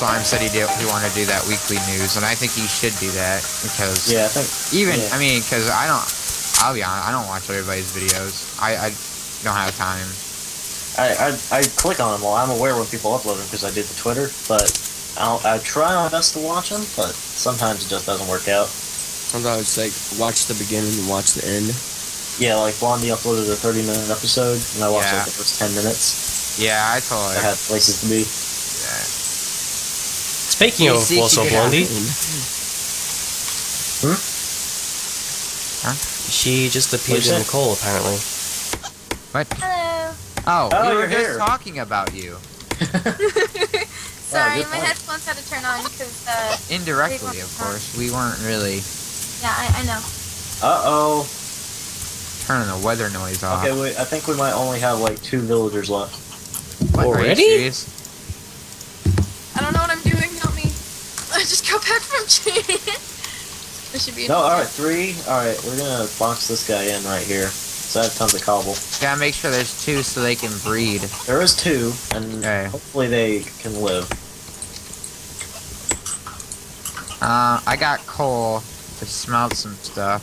Slime said he did, he wanted to do that weekly news, and I think he should do that because Yeah, I think. even yeah. I mean because I don't. I'll be honest, I don't watch everybody's videos. I, I don't have time. I, I, I click on them while I'm aware when people upload them because I do the Twitter, but I'll, I try my best to watch them, but sometimes it just doesn't work out. Sometimes like watch the beginning and watch the end. Yeah, like Blondie uploaded a 30 minute episode, and I watched Yeah. like the first 10 minutes. Yeah, I totally. I had places to be. Yeah. Speaking You of see, Warsaw keep it out. Blondie, Hmm? Huh? she just appeared What'd in the say? call apparently. What? Hello. Oh, Oh, we were just here. talking about you Sorry, good my point. headphones had to turn on because, uh, indirectly, of course. We weren't really yeah, I, I know. Uh oh. turning the weather noise off. Okay, wait, I think we might only have like two villagers left. What, are you Already? Got back from training. this should be. No, alright, three. Alright, we're gonna box this guy in right here. So I have tons of cobble. Gotta make sure there's two so they can breed. There is two, and Okay. hopefully they can live. Uh, I got coal to smelt some stuff.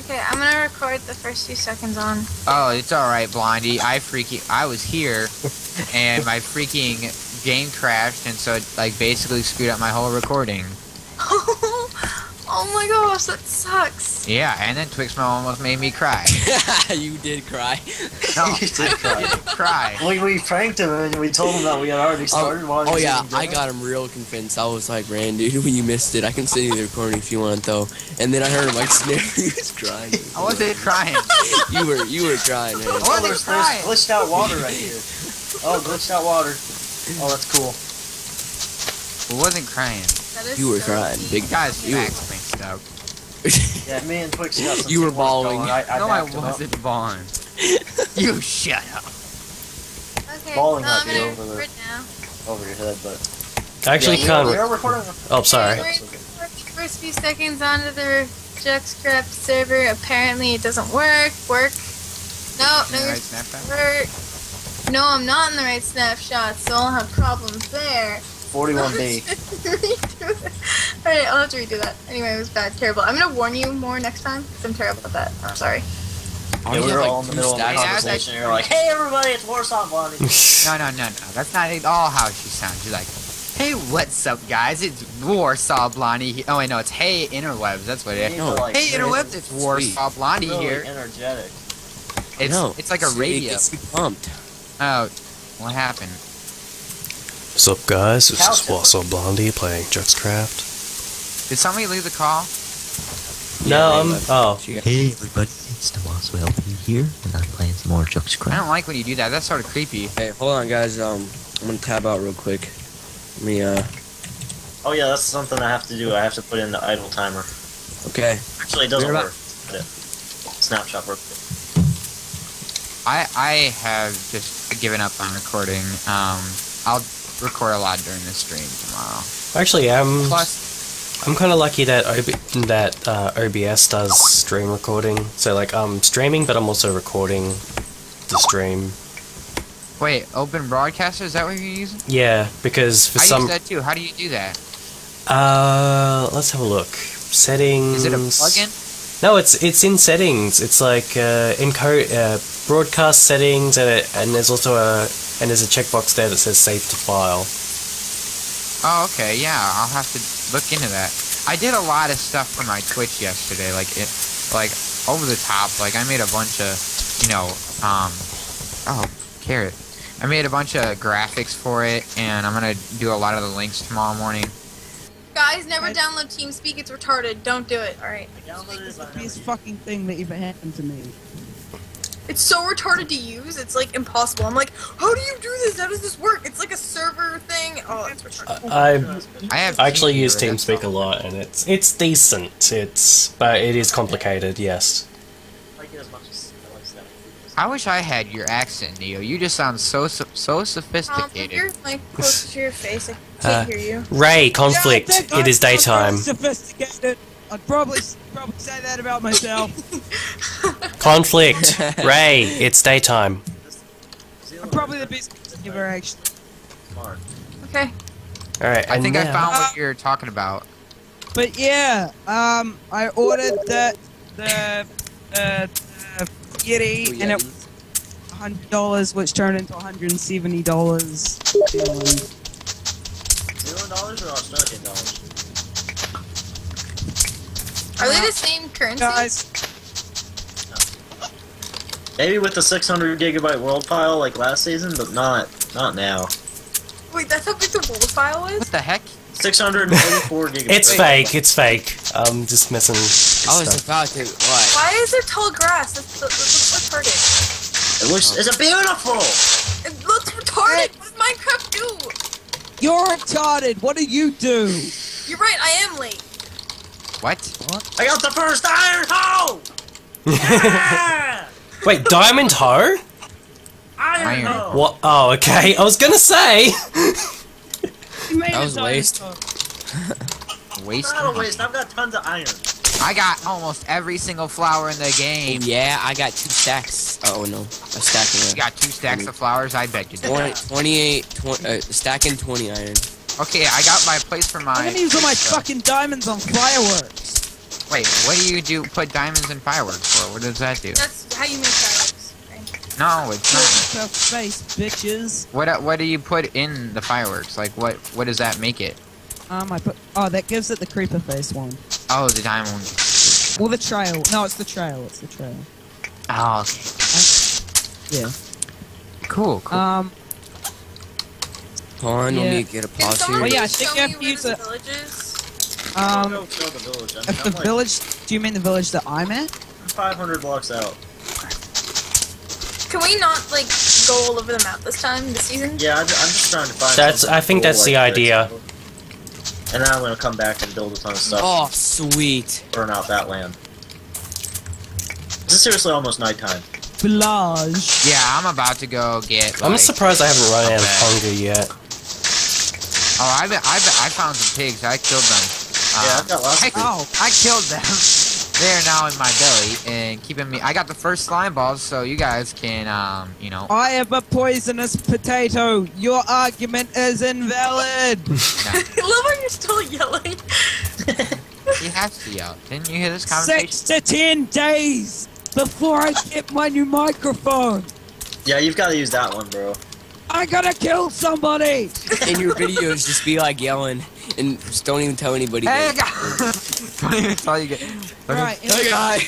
Okay, I'm gonna record the first few seconds on. Oh, it's alright, Blondie. I freaking, I was here, and my freaking game crashed, and so it, like, basically screwed up my whole recording. Oh, oh my gosh, that sucks. Yeah, and then Twixmo almost made me cry. you did cry. No, You did cry. cry. We, we pranked him and we told him that we had already oh, started while he Oh yeah, I got him real convinced. I was like, Rand, dude, when you missed it, I can send you the recording if you want though. And then I heard him like snare. he was crying. I wasn't crying. You were you were crying, man. I Oh, wasn't there's, crying. there's glitched out water right here. Oh, glitched out water. Oh, that's cool. I wasn't crying. That is You were so crying, big Guys, You were- Max mixed up. Yeah, me and Twix got You were teamwork bawling. I, I no, I backed him up. wasn't Vaughn. you shut up. Okay, Bawling no, might I'm be over the- now. over your head, but actually yeah, can't. We are recording. Oh, sorry. Okay, we're first few seconds onto the Juxcraft server. Apparently, it doesn't work. Work. No, no, right, work. No, I'm not in the right snapshot, so I'll have problems there. 41B. Alright, I'll have to redo that. Anyway, it was bad, terrible. I'm gonna warn you more next time, because I'm terrible at that. I'm sorry. Yeah, we were have, all in the middle of the stacks of conversation. You're like, "Hey, everybody, it's Warsaw Blondie." No, no, no, no. That's not at all how she sounds. She's like, hey, what's up, guys? It's Warsaw Blondie. Oh, wait, no, it's hey, interwebs. That's what You it need is. to, No. like, Hey, interwebs, it's Warsaw Blondie really here. energetic. It's, no, it's like a It radio. gets pumped. Oh, what happened? What's up, guys? This Cow is tipper. Warsaw Blondie playing Juxcraft. Did somebody leave the call? No, I'm. Oh, She got- Hey everybody, it's the Wasp LP here, and I'm playing some more Juxcraft. I don't like when you do that. That's sort of creepy. Hey, hold on, guys. Um, I'm gonna tab out real quick. Let me uh. Oh yeah, that's something I have to do. I have to put in the idle timer. Okay. Actually, it doesn't We're work. But it, snapshot work. I I have just given up on recording. Um, I'll record a lot during the stream tomorrow. actually, I'm. Plus, I'm kind of lucky that OB, that uh, OBS does stream recording. So like, I'm streaming, but I'm also recording the stream. wait, Open Broadcaster is that what you're using? Yeah, because for I some. use that too. How do you do that? Uh, let's have a look. Settings. Is it a plugin? No, it's it's in settings. It's like uh, encode uh, broadcast settings, and it, and there's also a and there's a checkbox there that says save to file. Oh, okay. Yeah, I'll have to look into that. I did a lot of stuff for my Twitch yesterday, like it, like over the top. Like I made a bunch of, you know, um, oh, carrot. I made a bunch of graphics for it, and I'm gonna do a lot of the links tomorrow morning. Guys, never download TeamSpeak. It's retarded. Don't do it. Alright. This fucking thing that even happened to me. It's so retarded to use. It's like impossible. I'm like, how do you do this? How does this work? It's like a server thing. Oh, it's retarded. I I have I actually TeamViewer, use TeamSpeak a lot, and it's it's decent. It's but it is complicated. Yes. like it as much as I like Snap. I wish I had your accent, Neo. You just sound so so, so Um, put sophisticated. your mic closer to your face. I Uh, can't hear you. Ray, conflict. Yeah, it is I'm daytime. Sophisticated. I'd probably probably say that about myself. Conflict. Ray, it's daytime. I'm probably the best giver actually. Okay. All right. I and think I found what you're talking about. But yeah, um, I ordered the the uh, the Yeti, and it was hundred dollars, which turned into hundred and seventy dollars. Million dollars or Australian dollars? Are they the same currency? Guys, Maybe with the 600 gigabyte world file like last season, but not not now. Wait, that's how big the world file is? What the heck? 684 gigabytes. It's fake. It's fake. I'm just messing. with oh, I was stuff. about to what? Why is there tall grass? That's, that looks retarded. It looks. It's beautiful. It looks retarded. What did Minecraft do? You're retarded. What do you do? You're right. I am late. What? I got the first iron hoe. Yeah! Wait, Diamond Hoe? iron, Iron. hoe. What? Oh, okay. I was gonna say. You made That a was waste. Waste. Not a waste. I've got tons of iron. I got almost every single flower in the game. Yeah, I got two stacks. Oh no, a stack You got two stacks of flowers. I bet you did. 20, 28, 20, uh, stacking 20 iron. Okay, I got my place for my. I'm gonna use all my fucking diamonds on fireworks. Wait, what do you do? Put diamonds in fireworks for? What does that do? That's how you make fireworks. right? No, it's not. Your face, bitches. What uh, What do you put in the fireworks? Like, what What does that make it? Um, I put. Oh, that gives it the creeper face one. Oh, the diamond. Or the trail. No, it's the trail. It's the trail. Oh, okay. Yeah. Cool, cool. Um. Hold on, let Yeah. me get a Can pause someone Oh, yeah, I think you have to use the it. village is? I'll Um. go the village. I'm, If I'm the like village. Do you mean the village that I'm at? 500 blocks out. Can we not like go all over the map this time, this season? Yeah, I'm, I'm just trying to find. That's- I think cool that's the idea. this. And then I'm gonna come back and build a ton of stuff. Oh, sweet. Burn out that land. This is seriously almost nighttime. Village. yeah, I'm about to go get. I'm surprised I haven't run out of hunger yet. Oh, I bet, I bet I found some pigs. I killed them. Yeah, Um, I've got lots I, of food. Ow. I killed them. They are now in my belly and keeping me. I got the first slime balls, so you guys can, um, you know. I have a poisonous potato. Your argument is invalid. I love how you're still yelling. He has to yell. Didn't you hear this conversation? Six to ten days before I get my new microphone. Yeah, you've got to use that one, bro. I gotta kill somebody. In your videos, just be like yelling and just don't even tell anybody. Hey, that- guys! Don't even tell you. Get, Right. Hey, guy.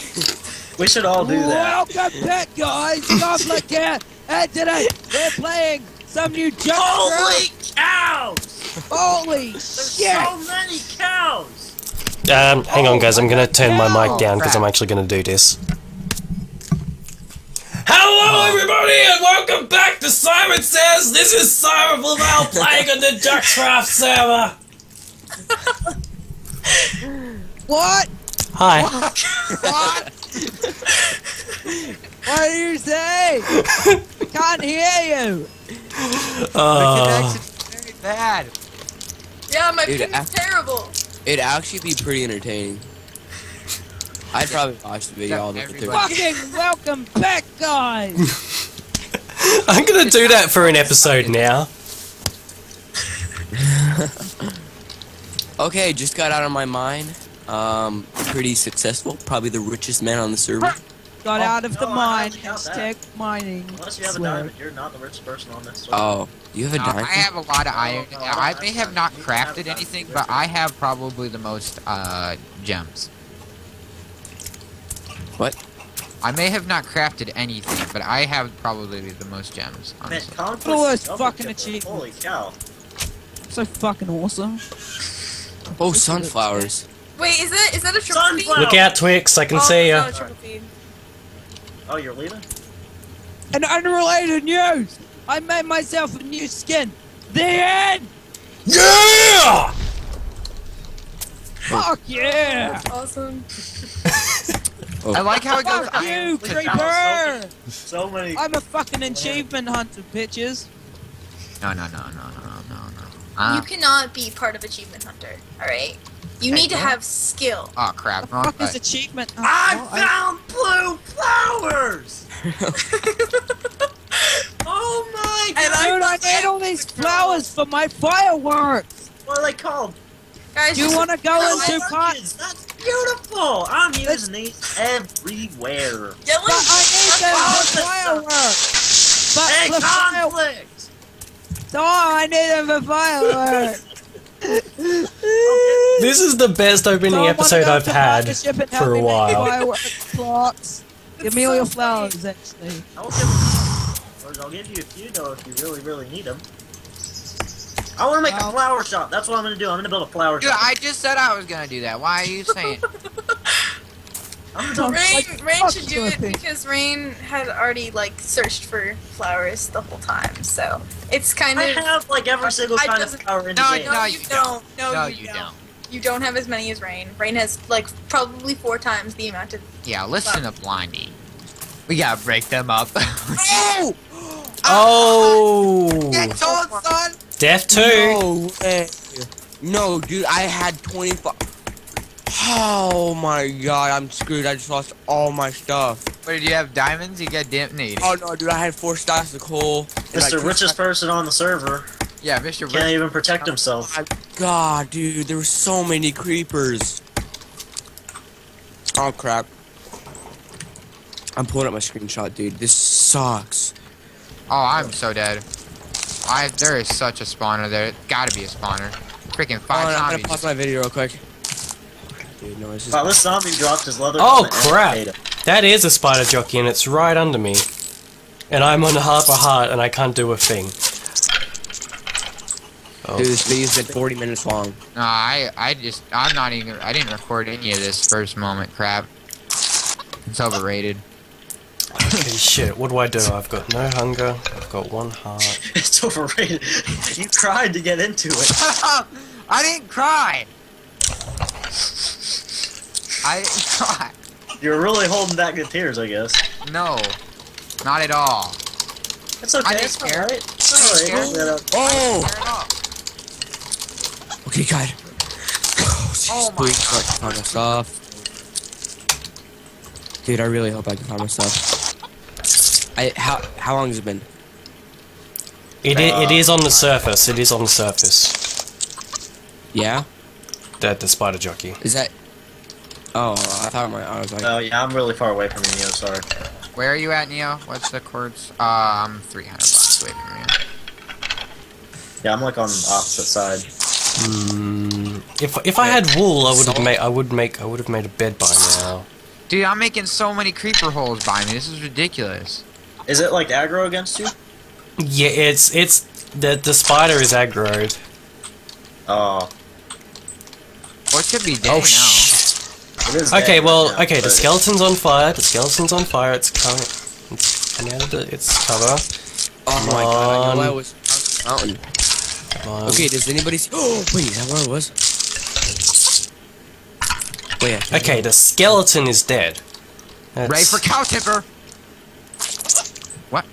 We should all do that. Welcome back, guys. Goblin Cat. And today we're playing some new jump. Holy cows! Holy There's shit! so many cows! Um, hang on, guys. I'm gonna turn my mic Oh, down because. I'm actually gonna do this. Hello, everybody, and welcome back to Simon Says. This is Simon Laval playing on the Duckcraft server. What? Hi. What? what do you say? Can't hear you. Uh, very bad. Yeah, my Dude, ping is terrible. It'd actually be pretty entertaining. I'd probably watch the video all the way through. Fucking welcome back, guys. I'm gonna do that for an episode now. Okay, just got out of my mine. Um, pretty successful. Probably the richest man on the server. Got Oh, out of the no, I mine. don't Hashtag mining. Unless you have a Swear. diamond, you're not the richest person on this. server. Oh, you have a No, I have a lot of iron. no, I I may have have not that. Have crafted anything, but I have probably the most uh, gems. What? I may have not crafted anything, but I have probably the most gems. Man, Honestly. conflict Oh, fucking kipper. achievement. Holy cow. So fucking awesome. Oh, sunflowers. Wait, is that is that a triple feed? Sunflower! Look out, Twix. I can oh, see it's ya. not a triple feed. Oh, you're leaving? And unrelated news. I made myself a new skin. The end. Yeah! Fuck yeah. That's awesome. I like how it goes Fuck you, creeper. So many. I'm a fucking achievement hunter, bitches. No, no, no, no, no, no, no. you Uh, cannot be part of Achievement Hunter. All right. You Hey, need to have skill. oh crap! Wrong fuck is achievement? Oh, I Oh, I- found blue flowers! oh my god! Dude, I need all these flowers for my fireworks. What are they called? Guys, Do you want to go No, into I- pot? Lunches, That's beautiful. I'm using these everywhere. Yelling. But I need them for fireworks. But Hey, conflict. Oh, I need them for fireworks. This is the best opening Someone episode I've had for a while. Fireworks. Give me all your flowers, actually. I'll give you, I'll give you a few though if you really, really need them. I want to make Well- a flower shop. That's what I'm gonna do. I'm gonna build a flower Dude, shop. I just said I was gonna do that. Why are you saying? I'm gonna Don't- build- Rain, Like, Rain should do it because Rain had already like searched for flowers the whole time, so it's kind I of. have like every single I kind of flower in No, the game. no, you you don't. No, no, you, you don't. don't. You don't have as many as Rain. Rain has like probably four times the amount of. Yeah, listen to Blindy. We gotta break them up. Oh! Oh, Get told, son. Death too. No way. No, dude, I had 25. Oh my god, I'm screwed. I just lost all my stuff. Wait, did you have? Diamonds? You got detonated. Oh no, dude, I had four stacks of coal. and, the Richest person on the server Yeah, Mr. can't Rich. even protect himself. Oh my God, dude, there were so many creepers. Oh crap. I'm pulling up my screenshot, dude. This sucks. Oh, I'm so dead. I there is such a spawner there. Gotta be a spawner. Freaking Hold five on, I'm gonna zombies. pause my video real quick. Dude, no, this is. Wow, this zombie dropped his leather. Oh crap! That is a spider jockey, and it's right under me. And I'm on half a heart, and I can't do a thing. Oh. Dude, this video's been 40 minutes long. No, I I just I'm not even I didn't record any of this first moment crap. It's overrated. Okay, shit. What do I do? I've got no hunger. I've got one heart. It's overrated. you cried to get into it. I didn't cry. I didn't. You're really holding back the tears, I guess. No, not at all. It's okay. I didn't It's care. alright. It's alright. didn't Oh! Okay, oh God. Oh, jeez, Oh my please, I can find stuff. Dude, I really hope I can find my stuff. I how how long has it been? It, i- it uh, is on the surface. It is on the surface. Yeah. That the spider jockey. Is that? Oh, I thought my I was like. Oh yeah, I'm really far away from you, Neo. Sorry. Where are you at, Neo? What's the chords? Uh, I'm 300 blocks away from you. Yeah, I'm like on the opposite side. Hmm. If if I had wool, I would have made. I would make. I would have made a bed by now. Dude, I'm making so many creeper holes by me. This is ridiculous. Is it like aggro against you? Yeah, it's it's the the spider is aggroed. Oh, Well, it should be day Oh now. Shit! it is. Okay, well, right now, okay. The skeleton's on fire. The skeleton's on fire. It's cover. It's come out of its cover. Oh my god! I know I on. was on the mountain. Come. Okay, does anybody see? Oh wait, is that where it was? Wait. I can't- Okay, the skeleton is dead. That's, Ready for cow tipper. What?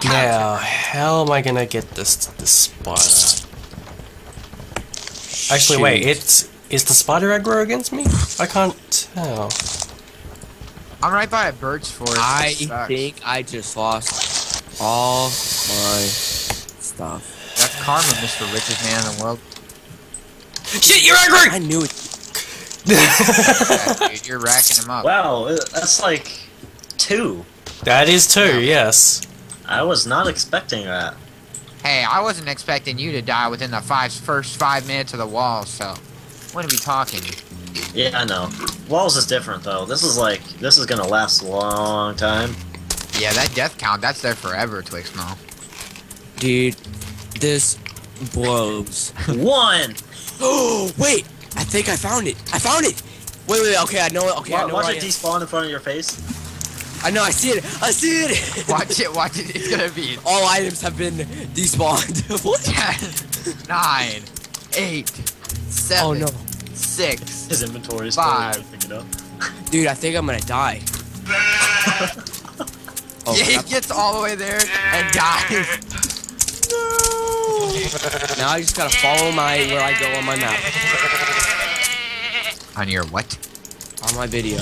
Cow Now, how am I gonna get this this spider? Actually, wait. It's is the spider aggro against me? I can't tell. I'm right by a birch forest. I think I just lost all my stuff. That's karma, Mr. Richest Man in the world. Shit, you're aggro! I knew it. Yeah, dude, you're racking them up. Wow, that's like two. that is two. Yes. I was not expecting that. Hey, I wasn't expecting you to die within the five first five minutes of the wall, so wouldn't be talking. Yeah, I know. Walls is different though. This is like this is gonna last a long time. Yeah, that death count, that's there forever, Twixmo. Dude, this blows. One. Oh, wait! I think I found it. I found it! Wait, wait, okay, I know it. Okay, I Wa- know watch where I it am. despawn in front of your face. I know, I see it. I see it. Watch it, watch it, it's gonna be All items have been despawned. what? 10, 9, 8, 7, Oh no. 6. His inventory is Five. Pick it up. Dude, I think I'm gonna die. oh, yeah, he crap. gets all the way there and dies. No. now I just gotta follow my where I go on my map. On your what? On my video.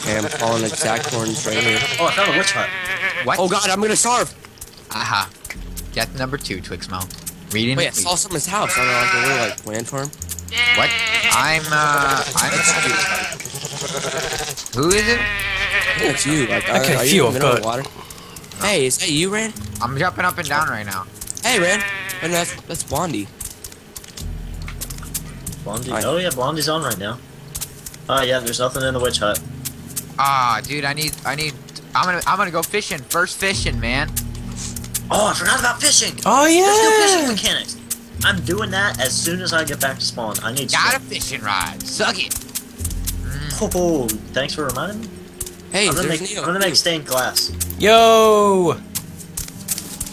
Okay, I'm following exact coordinates right here. Oh, I found a witch hut. What? Oh god, I'm gonna starve! Aha. Death number two, Twixmo. Reading. Wait, I saw someone's house. I don't know, like a little like land farm. What? I'm uh. I'm. Who is it? I think it's you. Like, Okay, are, are phew, you in I've the middle of got water? Hey, is that you, Ran? I'm jumping up and down right now. Hey, Ran. Oh, no, that's that's Blondie. Blondie. Alright. Oh yeah, Blondie's on right now. Oh yeah, there's nothing in the witch hut. Ah, dude, I need. I need. I'm gonna. I'm gonna go fishing. First fishing, man. Oh, I forgot about fishing. Oh yeah. There's no fishing mechanics. I'm doing that as soon as I get back to spawn. I need. Got a fishing rod. Suck it. Oh, thanks for reminding me. Hey, I'm gonna there's make. Neo. I'm gonna make stained glass. Yo.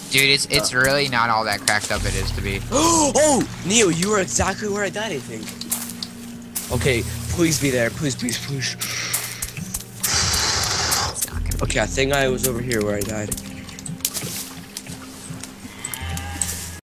Dude, it's it's really not all that cracked up it is to be. oh, Neo, you were exactly where I died. I think. Okay, please be there. Please, please, please. It's not gonna be. Okay, I think I was over here where I died.